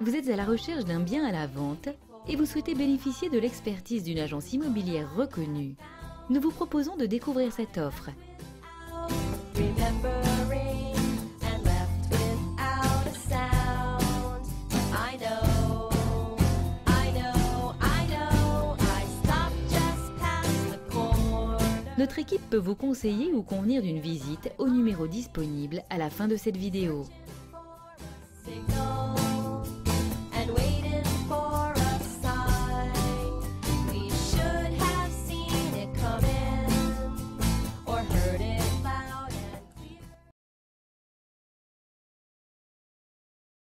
Vous êtes à la recherche d'un bien à la vente et vous souhaitez bénéficier de l'expertise d'une agence immobilière reconnue. Nous vous proposons de découvrir cette offre. Notre équipe peut vous conseiller ou convenir d'une visite au numéro disponible à la fin de cette vidéo.